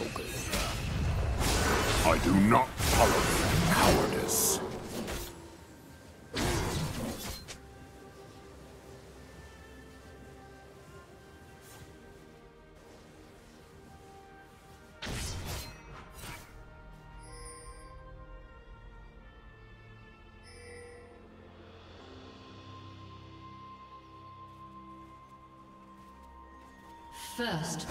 spoken. I do not tolerate cowardice. First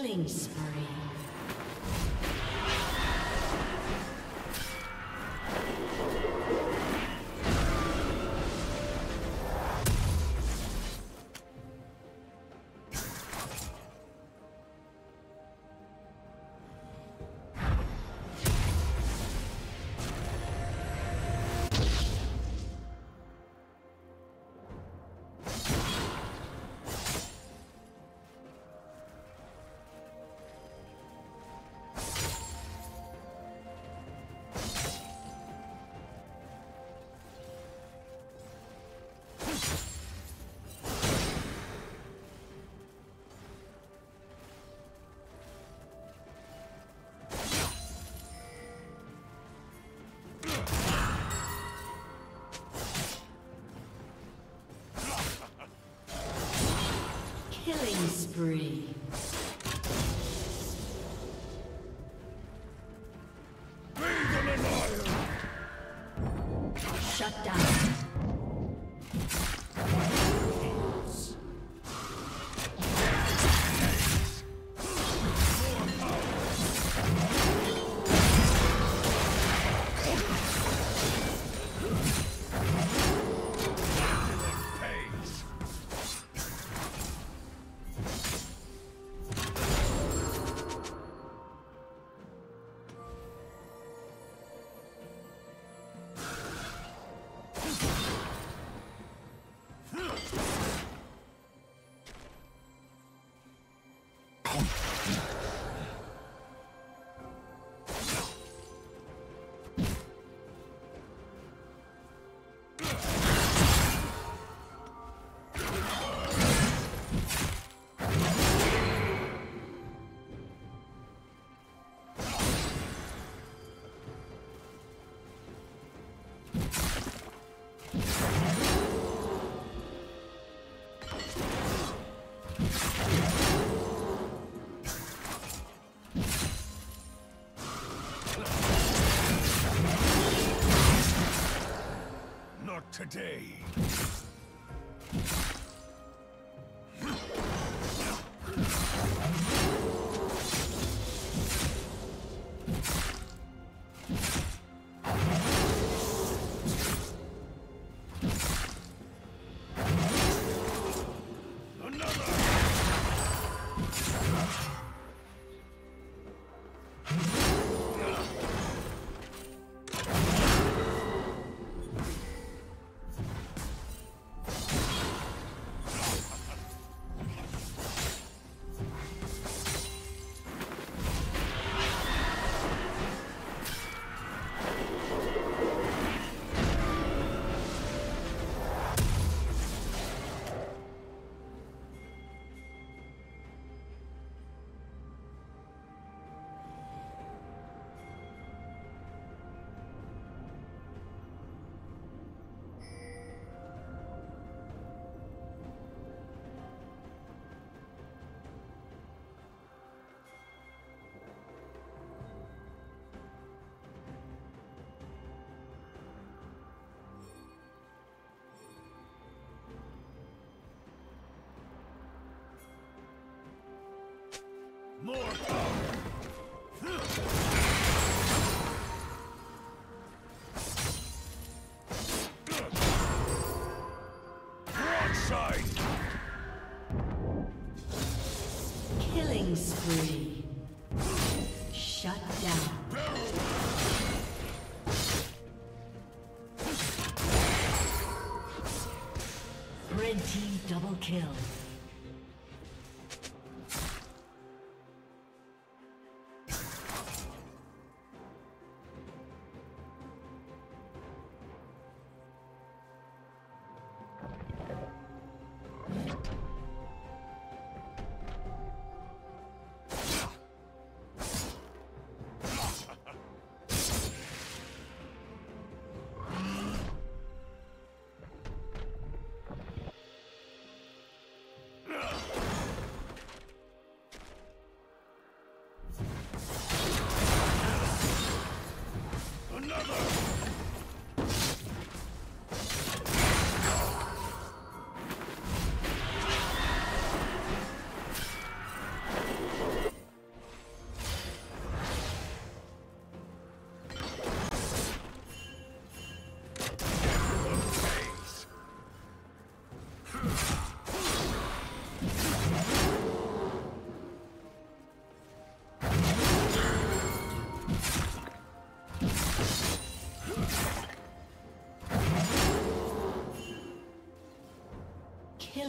Killing spree. Spree. Shut down. Today. More power! Killing spree. Shut. Red team double kill.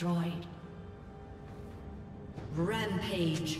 Destroyed. Rampage.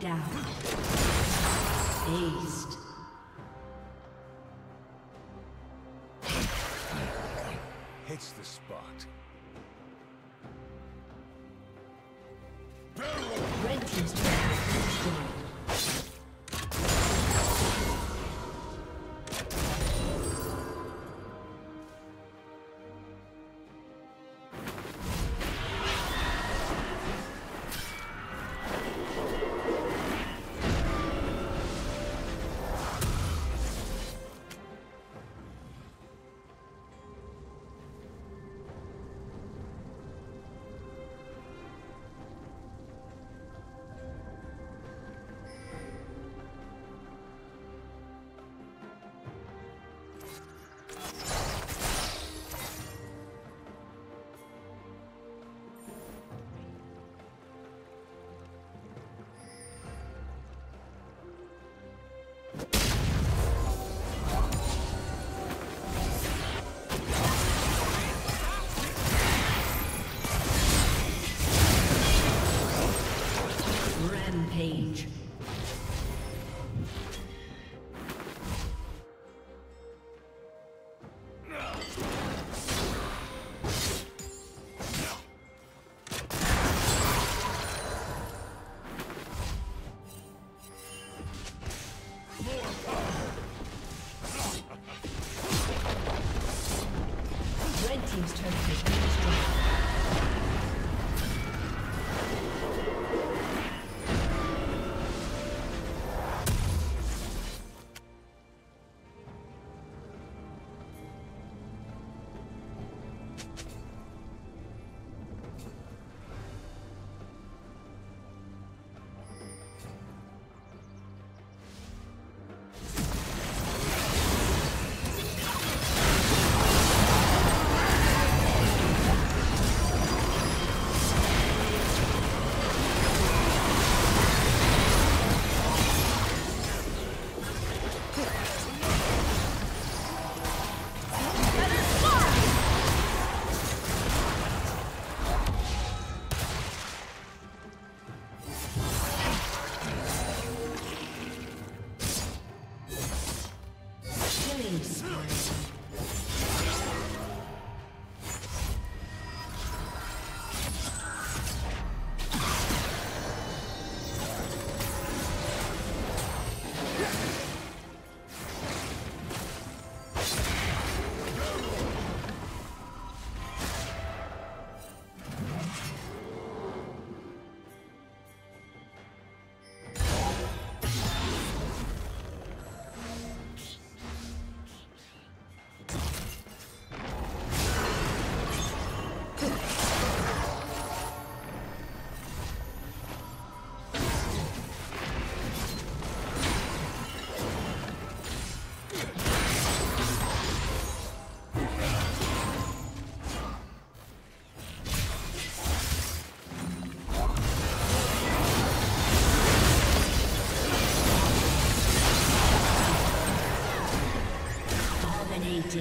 Down. Aced. Hits the spot. Red team's